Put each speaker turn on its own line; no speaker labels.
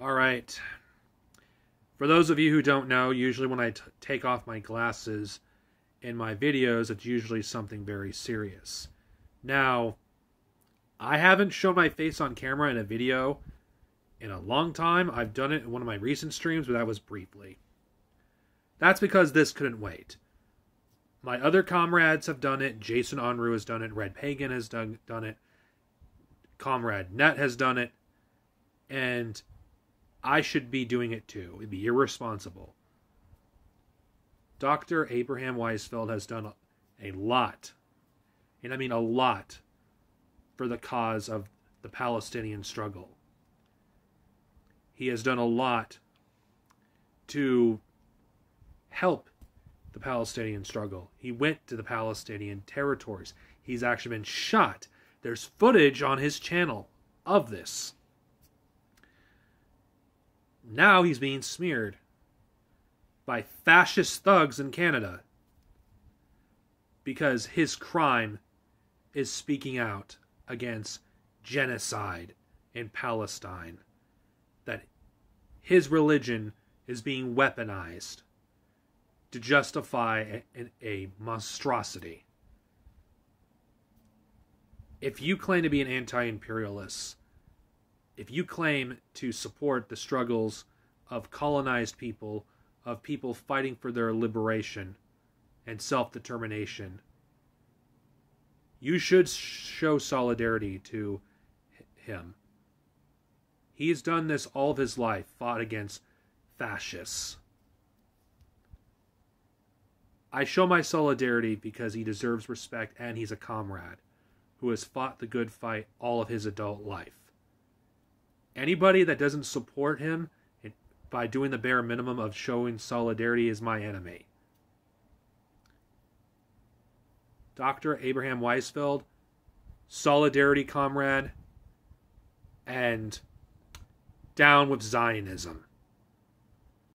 All right. For those of you who don't know, usually when I t- take off my glasses in my videos, it's usually something very serious. Now, I haven't shown my face on camera in a video in a long time. I've done it in one of my recent streams, but that was briefly. That's because this couldn't wait. My other comrades have done it. Jason Unruh has done it. Red Pagan has done, done it. Comrade Net has done it. And I should be doing it too. It'd be irresponsible. Dr. Abraham Weizfeld has done a lot, and I mean a lot, for the cause of the Palestinian struggle. He has done a lot to help the Palestinian struggle. He went to the Palestinian territories. He's actually been shot. There's footage on his channel of this. Now he's being smeared by fascist thugs in Canada because his crime is speaking out against genocide in Palestine. That his religion is being weaponized to justify a, a, monstrosity. If you claim to be an anti imperialist, if you claim to support the struggles of colonized people, of people fighting for their liberation and self determination, you should show solidarity to him. He's done this all of his life, fought against fascists. I show my solidarity because he deserves respect and he's a comrade who has fought the good fight all of his adult life. Anybody that doesn't support him by doing the bare minimum of showing solidarity is my enemy. Dr. Abraham Weizfeld, solidarity comrade, and down with Zionism.